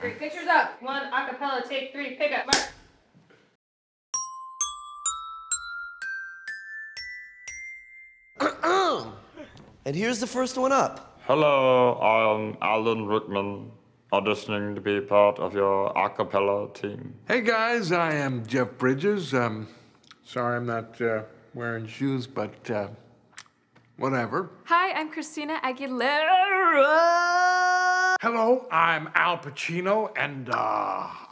Great, pictures up. One acapella, take three, pick up. Mark. And here's the first one up. Hello, I'm Alan Rickman, auditioning to be part of your a cappella team. Hey guys, I am Jeff Bridges. Um, sorry I'm not uh, wearing shoes, but uh, whatever. Hi, I'm Christina Aguilera. Hello, I'm Al Pacino, and uh,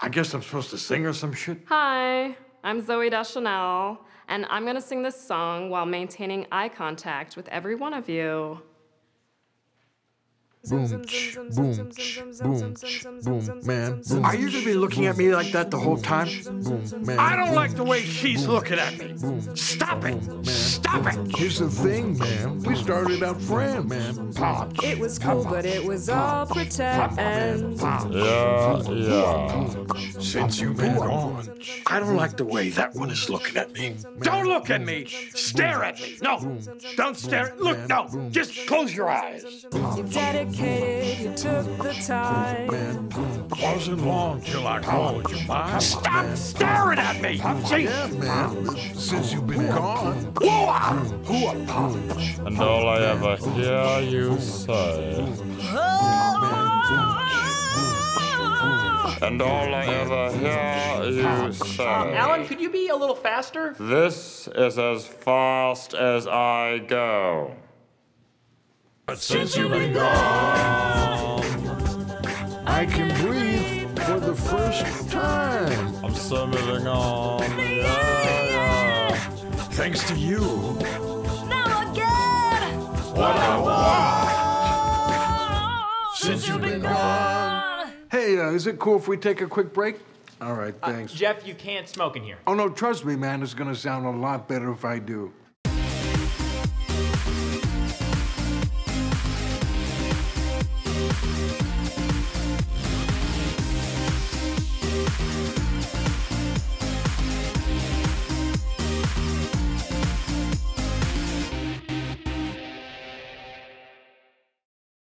I guess I'm supposed to sing or some shit. Hi, I'm Zooey Deschanel, and I'm gonna sing this song while maintaining eye contact with every one of you. Boom, boom, boom, boom, man. Boom. Are you gonna be looking at me like that the whole time? Boom, man. I don't like the way she's looking at me. Stop it! Stop it! Here's the thing, man. We started out friends, man. Pop. It was cool, but it was all pretend. Yeah, yeah. Since you've been gone, I don't like the way that one is looking at me. Don't look at me! Stare at me! No! Don't stare! Look, no! Just close your eyes! You dedicated, you took the time. Wasn't long till I called you mine. Stop staring at me! See? Yeah, man. Since you've been gone. Hooah! Hooah punch. And all I ever hear you say. And all I ever hear you say. Um, Alan, could you be a little faster? This is as fast as I go. But since you've been gone, I can breathe for the first time. I'm still moving on. Yeah, yeah. Thanks to you. Now again. What I want. Since you've been gone. Hey, uh, is it cool if we take a quick break? All right, thanks. Jeff, you can't smoke in here. oh, no, trust me, man. It's going to sound a lot better if I do.